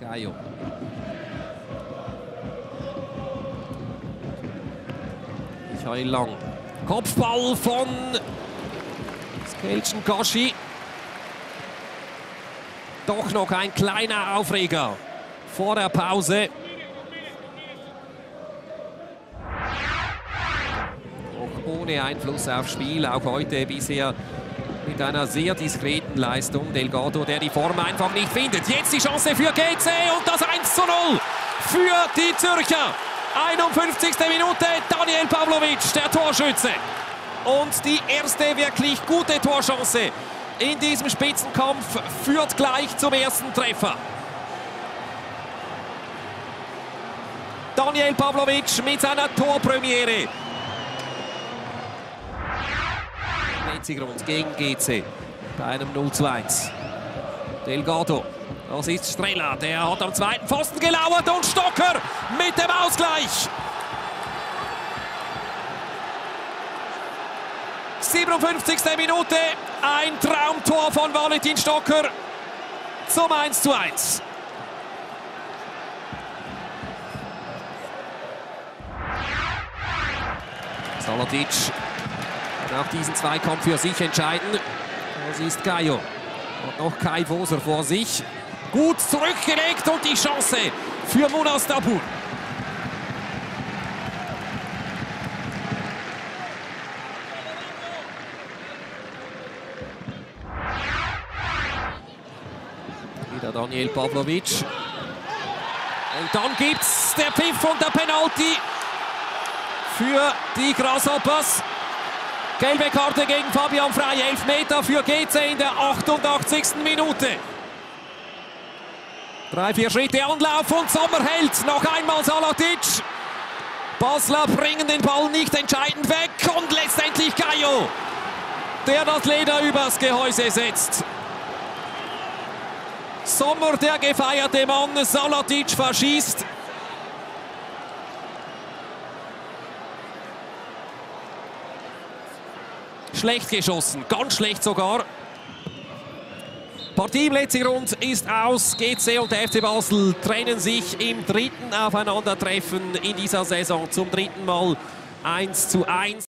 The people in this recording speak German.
Gaio. Michael Lang. Kopfball von Skelchen Koshi. Doch noch ein kleiner Aufreger vor der Pause. Auch ohne Einfluss aufs Spiel, auch heute bisher mit einer sehr diskreten Leistung. Delgado, der die Form einfach nicht findet. Jetzt die Chance für GC und das 1 zu 0 für die Zürcher. 51. Minute, Daniel Pavlovic, der Torschütze. Und die erste wirklich gute Torchance in diesem Spitzenkampf führt gleich zum ersten Treffer. Daniel Pavlovic mit seiner Torpremiere. Netzigrund gegen GC bei einem 0 zu 1. Delgado, das ist Strella, der hat am zweiten Pfosten gelauert und Stocker mit dem Ausgleich. 57. Minute, ein Traumtor von Valentin Stocker zum 1 zu 1. Saladic nach diesem Zweikampf für sich entscheiden. Das ist Gaio. Und noch Kai Woser vor sich. Gut zurückgelegt und die Chance für Munas Dabur. Wieder Daniel Pavlovic. Und dann gibt's der Pfiff und der Penalty für die Grasshoppers. Gelbe Karte gegen Fabian Frey, 11 Meter für GC in der 88. Minute. Drei, vier Schritte Anlauf und Sommer hält. Noch einmal Salatic. Basler bringen den Ball nicht entscheidend weg und letztendlich Gaio, der das Leder übers Gehäuse setzt. Sommer, der gefeierte Mann, Salatic verschießt. Schlecht geschossen, ganz schlecht sogar. Partie im letzten Rund ist aus. GC und der FC Basel trennen sich im dritten Aufeinandertreffen in dieser Saison zum dritten Mal 1 zu 1.